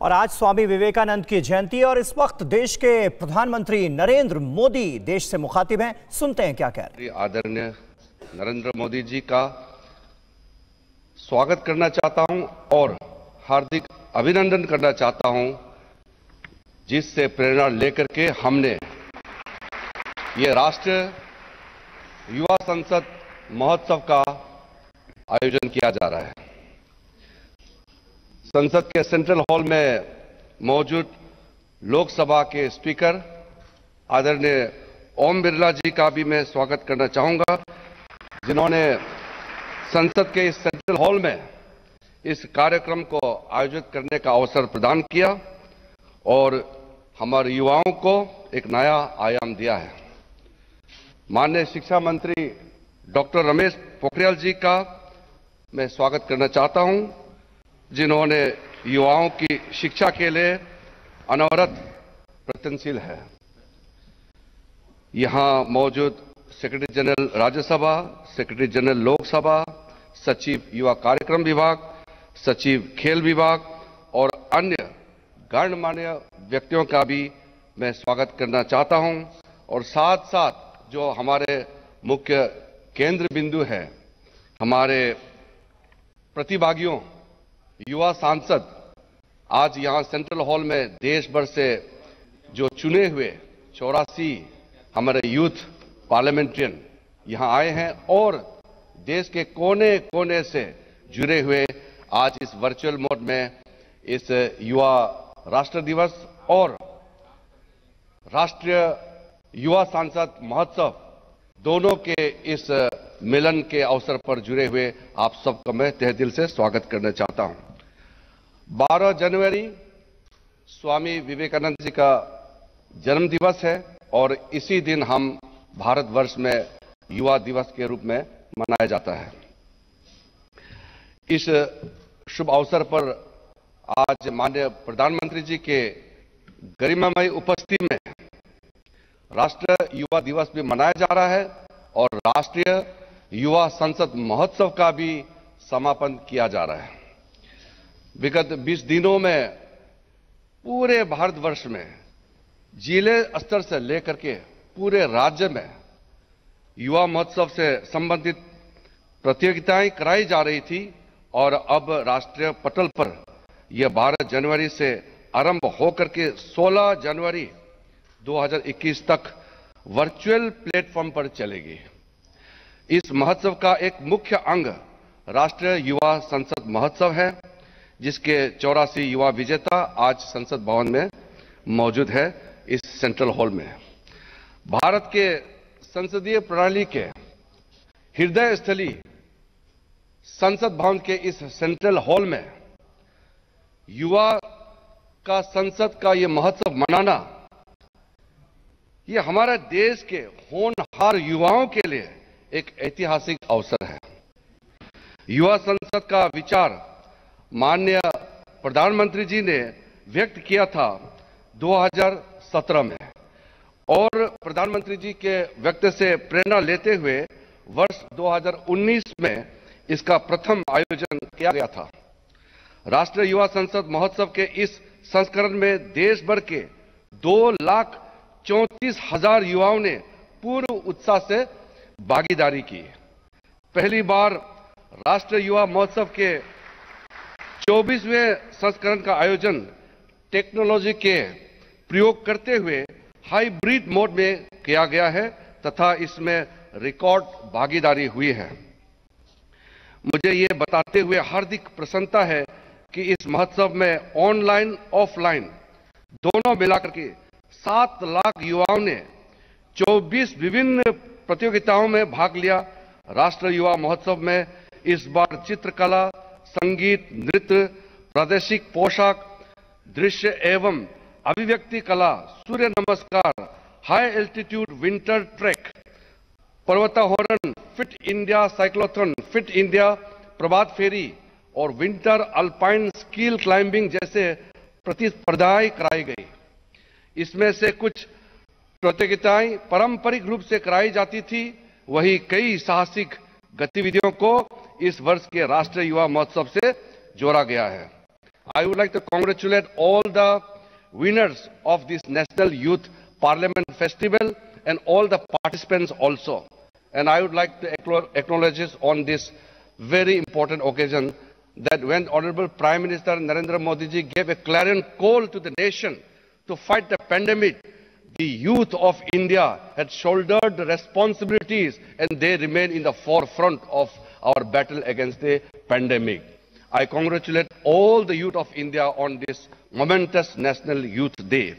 और आज स्वामी विवेकानंद की जयंती और इस वक्त देश के प्रधानमंत्री नरेंद्र मोदी देश से मुखातिब हैं। सुनते हैं क्या कह रहे हैं। आदरणीय नरेंद्र मोदी जी का स्वागत करना चाहता हूँ और हार्दिक अभिनंदन करना चाहता हूँ, जिससे प्रेरणा लेकर के हमने ये राष्ट्रीय युवा संसद महोत्सव का आयोजन किया जा रहा है। संसद के सेंट्रल हॉल में मौजूद लोकसभा के स्पीकर, आदरणीय ओम बिरला जी का भी मैं स्वागत करना चाहूँगा, जिन्होंने संसद के इस सेंट्रल हॉल में इस कार्यक्रम को आयोजित करने का अवसर प्रदान किया और हमारे युवाओं को एक नया आयाम दिया है। माननीय शिक्षा मंत्री डॉक्टर रमेश पोखरियाल जी का मैं स्वागत करना चाहता हूँ। जिन्होंने युवाओं की शिक्षा के लिए अनवरत प्रयत्नशील है। यहाँ मौजूद secretary general Rajya Sabha secretary general Lok Sabha सचिव युवा कार्यक्रम विभाग, सचिव खेल विभाग और अन्य गणमान्य व्यक्तियों का भी मैं स्वागत करना चाहता हूँ और साथ साथ जो हमारे मुख्य केंद्र बिंदु है, हमारे प्रतिभागियों युवा सांसद आज यहाँ सेंट्रल हॉल में देश भर से जो चुने हुए चौरासी हमारे यूथ पार्लियामेंट्रियन यहाँ आए हैं और देश के कोने कोने से जुड़े हुए आज इस वर्चुअल मोड में इस युवा राष्ट्र दिवस और राष्ट्रीय युवा सांसद महोत्सव दोनों के इस मिलन के अवसर पर जुड़े हुए आप सबका मैं तह दिल से स्वागत करना चाहता हूँ। 12 जनवरी स्वामी विवेकानंद जी का जन्म दिवस है और इसी दिन हम भारतवर्ष में युवा दिवस के रूप में मनाया जाता है। इस शुभ अवसर पर आज माननीय प्रधानमंत्री जी के गरिमामयी उपस्थिति में राष्ट्रीय युवा दिवस भी मनाया जा रहा है और राष्ट्रीय युवा संसद महोत्सव का भी समापन किया जा रहा है। विगत 20 दिनों में पूरे भारतवर्ष में ज़िले स्तर से लेकर के पूरे राज्य में युवा महोत्सव से संबंधित प्रतियोगिताएँ कराई जा रही थी और अब राष्ट्रीय पटल पर यह 12 जनवरी से आरंभ होकर के 16 जनवरी 2021 तक वर्चुअल प्लेटफॉर्म पर चलेगी। इस महोत्सव का एक मुख्य अंग राष्ट्रीय युवा संसद महोत्सव है। जिसके चौरासी युवा विजेता आज संसद भवन में मौजूद है, इस सेंट्रल हॉल में। भारत के संसदीय प्रणाली के हृदय स्थली संसद भवन के इस सेंट्रल हॉल में युवा का संसद का यह महोत्सव मनाना, ये हमारे देश के होनहार युवाओं के लिए एक ऐतिहासिक अवसर है। युवा संसद का विचार माननीय प्रधानमंत्री जी ने व्यक्त किया था 2017 में। और प्रधानमंत्री जी के व्यक्त से प्रेरणा लेते हुए वर्ष 2019 में इसका प्रथम आयोजन किया गया था। राष्ट्रीय युवा संसद महोत्सव के इस संस्करण में देश भर के दो लाख चौंतीस हज़ार युवाओं ने पूर्ण उत्साह से भागीदारी की। पहली बार राष्ट्रीय युवा महोत्सव के 24वें संस्करण का आयोजन टेक्नोलॉजी के प्रयोग करते हुए हाइब्रिड मोड में किया गया है तथा इसमें रिकॉर्ड भागीदारी हुई है। मुझे ये बताते हुए हार्दिक प्रसन्नता है कि इस महोत्सव में ऑनलाइन, ऑफलाइन दोनों मिलाकर के सात लाख युवाओं ने 24 विभिन्न प्रतियोगिताओं में भाग लिया। राष्ट्रीय युवा महोत्सव में इस बार चित्रकला संगीत, नृत्य, प्रादेशिक पोशाक, दृश्य एवं अभिव्यक्ति कला, Surya Namaskar, high altitude winter trek, पर्वतारोहण, fit India cyclothon, fit India प्रभात फेरी और विंटर अल्पाइन स्कील क्लाइंबिंग जैसे प्रतिस्पर्धाएँ कराई गई। इसमें से कुछ प्रतियोगिताएँ पारंपरिक रूप से कराई जाती थी, वही कई साहसिक गतिविधियों को इस वर्ष के राष्ट्रीय युवा महोत्सव से जोड़ा गया है। I would like to congratulate all the winners of this national youth parliament festival and all the participants also and I would like to acknowledge on this very important occasion that when honourable prime minister Narendra Modi ji gave a clarion call to the nation to fight the pandemic the youth of India had shouldered the responsibilities and they remain in the forefront of our battle against the pandemic. I congratulate all the youth of India on this momentous National Youth Day.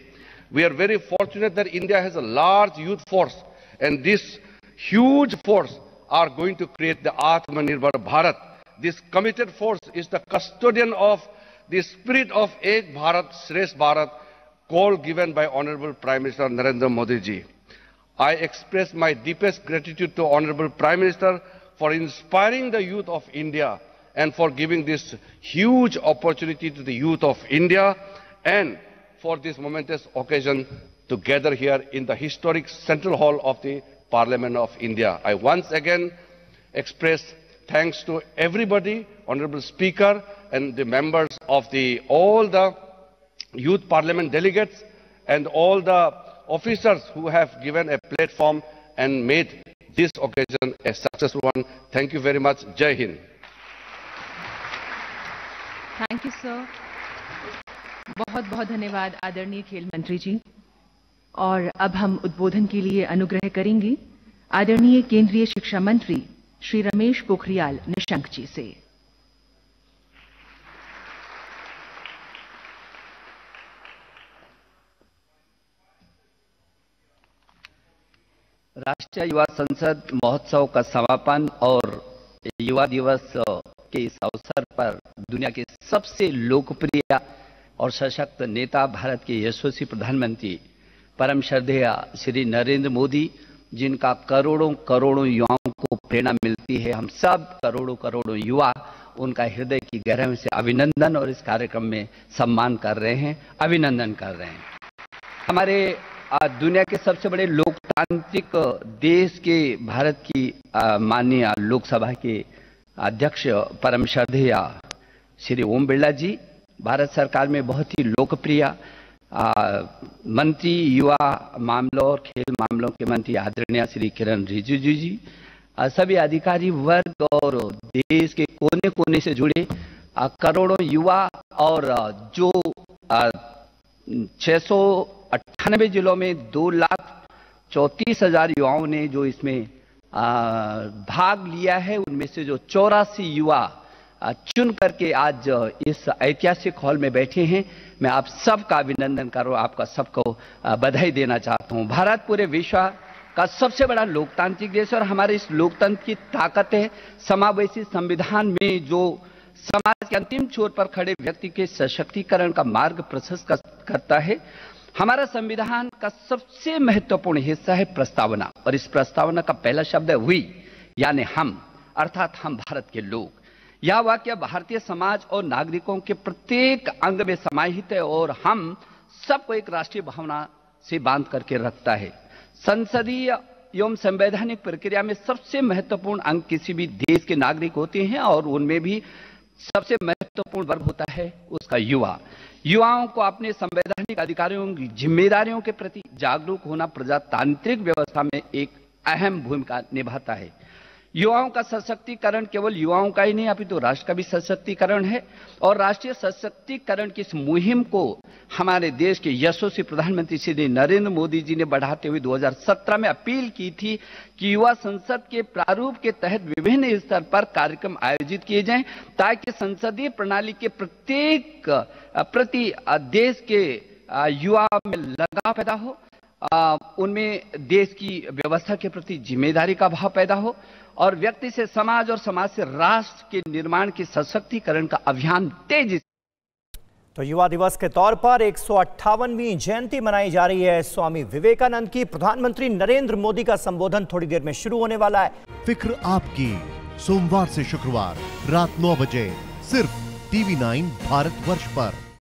We are very fortunate that India has a large youth force and this huge force are going to create the Atmanirbhar Bharat. This committed force is the custodian of the spirit of Ek Bharat, Shresh Bharat, call given by Honorable Prime Minister Narendra Modi ji. I express my deepest gratitude to Honorable Prime Minister for inspiring the youth of India and for giving this huge opportunity to the youth of India and for this momentous occasion to gather here in the historic Central Hall of the Parliament of India. I once again express thanks to everybody, Honorable Speaker and the members of the, all the Youth Parliament delegates and all the officers who have given a platform and made this occasion a successful one. Thank you very much. Jai Hind. Thank you sir बहुत बहुत धन्यवाद आदरणीय खेल मंत्री जी और अब हम उद्बोधन के लिए अनुग्रह करेंगे आदरणीय केंद्रीय शिक्षा मंत्री श्री रमेश पोखरियाल निशंक जी से राष्ट्रीय युवा संसद महोत्सव का समापन और युवा दिवस के इस अवसर पर दुनिया के सबसे लोकप्रिय और सशक्त नेता भारत के यशस्वी प्रधानमंत्री परम श्रद्धेय श्री नरेंद्र मोदी, जिनका करोड़ों करोड़ों युवाओं को प्रेरणा मिलती है। हम सब करोड़ों करोड़ों युवा उनका हृदय की गहराई से अभिनंदन और इस कार्यक्रम में सम्मान कर रहे हैं। अभिनंदन कर रहे हैं। हमारे दुनिया के सबसे बड़े लोकतांत्रिक देश के भारत की माननीय लोकसभा के अध्यक्ष परम श्रद्धेय श्री ओम बिरला जी, भारत सरकार में बहुत ही लोकप्रिय मंत्री, युवा मामलों और खेल मामलों के मंत्री आदरणीय श्री किरण रिजिजू जी सभी अधिकारी वर्ग और देश के कोने कोने से जुड़े करोड़ों युवा और जो छह सौ अट्ठानबे जिलों में दो लाख चौतीस हज़ार युवाओं ने जो इसमें भाग लिया है, उनमें से जो चौरासी युवा चुन करके आज इस ऐतिहासिक हॉल में बैठे हैं। मैं आप सबका अभिनंदन करूँ आपका सबको बधाई देना चाहता हूँ। भारत पूरे विश्व का सबसे बड़ा लोकतांत्रिक देश और हमारे इस लोकतंत्र की ताकत है। समावेशी संविधान में जो समाज के अंतिम छोर पर खड़े व्यक्ति के सशक्तिकरण का मार्ग प्रशस्त करता है। हमारा संविधान का सबसे महत्वपूर्ण हिस्सा है प्रस्तावना। और इस प्रस्तावना का पहला शब्द है वी यानी हम, अर्थात हम भारत के लोग। यह वाक्य भारतीय समाज और नागरिकों के प्रत्येक अंग में समाहित है और हम सबको एक राष्ट्रीय भावना से बाँध करके रखता है। संसदीय एवं संवैधानिक प्रक्रिया में सबसे महत्वपूर्ण अंग किसी भी देश के नागरिक होते हैं और उनमें भी सबसे महत्वपूर्ण वर्ग होता है उसका युवा। युवाओं को अपने संवैधानिक अधिकारियों की जिम्मेदारियों के प्रति जागरूक होना प्रजातांत्रिक व्यवस्था में एक अहम भूमिका निभाता है। युवाओं का सशक्तिकरण केवल युवाओं का ही नहीं, अभी तो राष्ट्र का भी सशक्तिकरण है। और राष्ट्रीय सशक्तिकरण की इस मुहिम को हमारे देश के यशस्वी प्रधानमंत्री श्री नरेंद्र मोदी जी ने बढ़ाते हुए 2017 में अपील की थी कि युवा संसद के प्रारूप के तहत विभिन्न स्तर पर कार्यक्रम आयोजित किए जाएँ, ताकि संसदीय प्रणाली के प्रत्येक प्रति देश के युवा में लगाव पैदा हो। उनमें देश की व्यवस्था के प्रति ज़िम्मेदारी का भाव पैदा हो और व्यक्ति से समाज और समाज से राष्ट्र के निर्माण के सशक्तिकरण का अभियान तेज़ी तो युवा दिवस के तौर पर एक जयंती मनाई जा रही है। स्वामी विवेकानंद की प्रधानमंत्री नरेंद्र मोदी का संबोधन थोड़ी देर में शुरू होने वाला है। फ़िक्र आपकी। सोमवार से शुक्रवार रात नौ बजे सिर्फ़ टीवी नाइन भारत वर्ष पर।